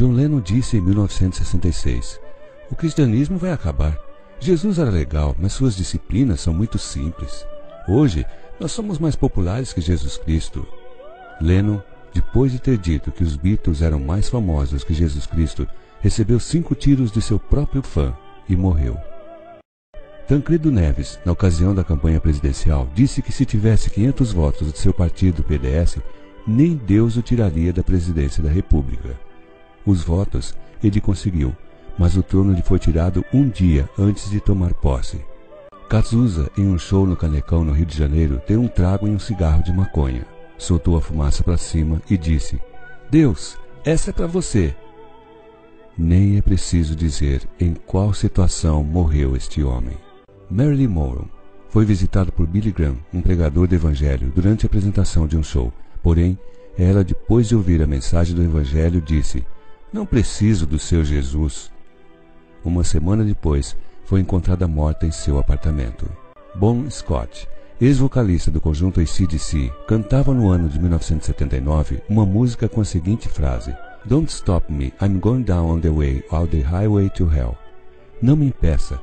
John Lennon disse em 1966: O cristianismo vai acabar. Jesus era legal, mas suas disciplinas são muito simples. Hoje, nós somos mais populares que Jesus Cristo. Lennon, depois de ter dito que os Beatles eram mais famosos que Jesus Cristo, recebeu cinco tiros de seu próprio fã e morreu. Tancredo Neves, na ocasião da campanha presidencial, disse que se tivesse 500 votos de seu partido PDS, nem Deus o tiraria da presidência da República. Os votos ele conseguiu, mas o trono lhe foi tirado um dia antes de tomar posse. Cazuza, em um show no Canecão, no Rio de Janeiro, deu um trago e um cigarro de maconha. Soltou a fumaça para cima e disse: Deus, essa é para você. Nem é preciso dizer em qual situação morreu este homem. Marilyn Monroe foi visitada por Billy Graham, um pregador do Evangelho, durante a apresentação de um show. Porém, ela, depois de ouvir a mensagem do Evangelho, disse: Não preciso do seu Jesus. Uma semana depois, foi encontrada morta em seu apartamento. Bon Scott, ex-vocalista do conjunto ACDC, cantava no ano de 1979 uma música com a seguinte frase: Don't stop me, I'm going down on the way, all the highway to hell. Não me impeça,